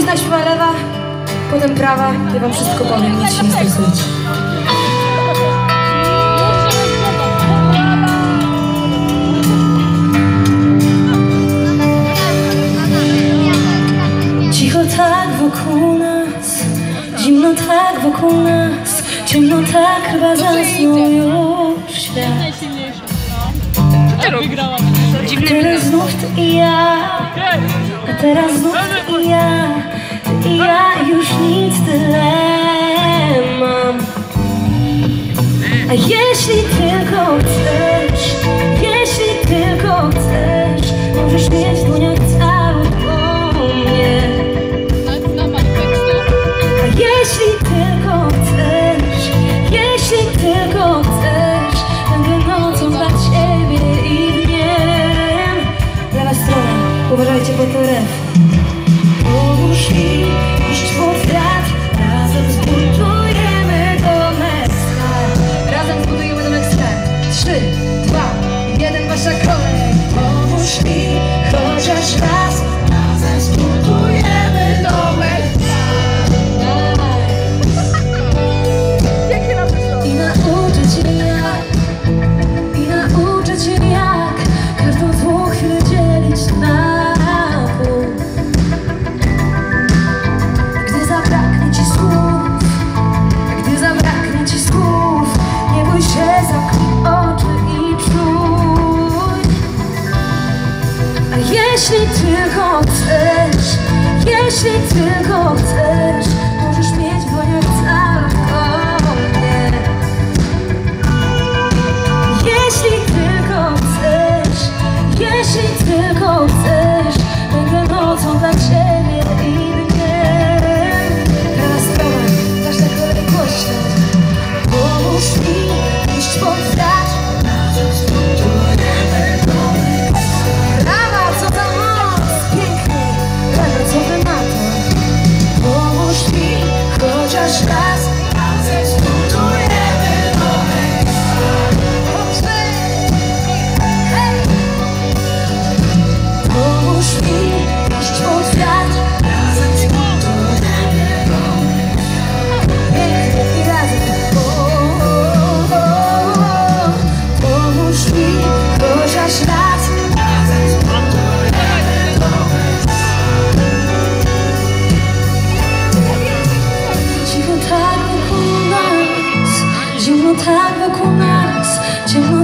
Znak śpiewa lewa, potem prawa. Ja wam wszystko powiem, nic się nie stresujcie. Cicho tak wokół nas, zimno tak wokół nas, ciemno tak chyba zasnął już świat. A teraz znów ty i ja, a teraz znów ty i ja, ty i ja już nic tyle mam. A jeśli tylko Się, zamknij oczy i czuj. A jeśli tylko chcesz, jeśli tylko chcesz Możesz mieć w dłoniach Jeśli tylko chcesz, jeśli tylko chcesz Będę nocą dla ciebie Mi chociaż raz Razem zbudujemy domek Pomóż mi Dziwno tak wokół nas, dziwno